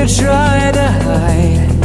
you try to hide.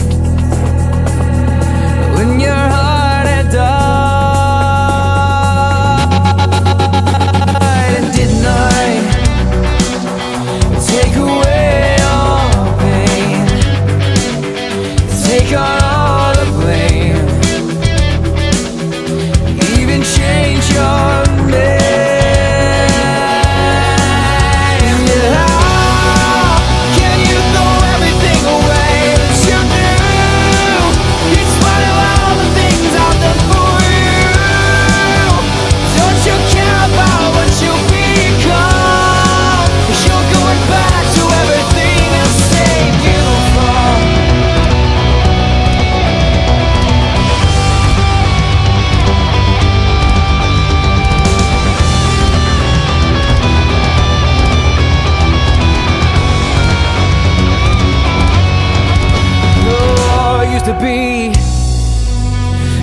to be.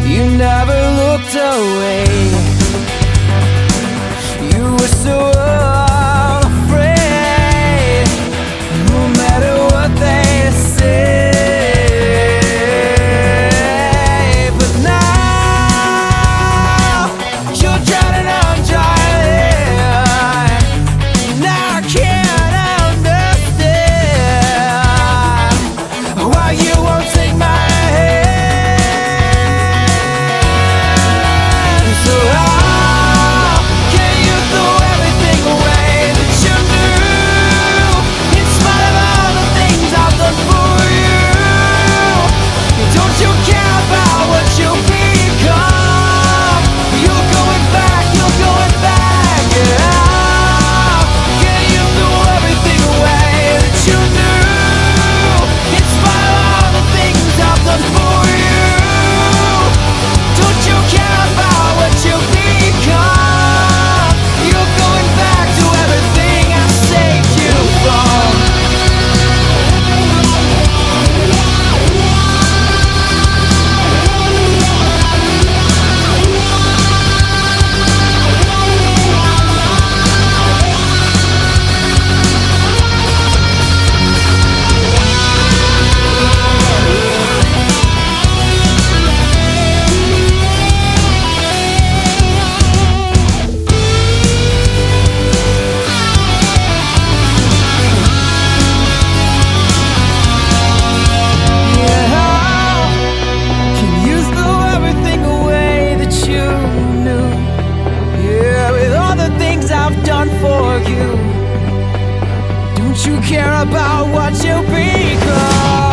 You never looked away. You were so Don't you care about what you become?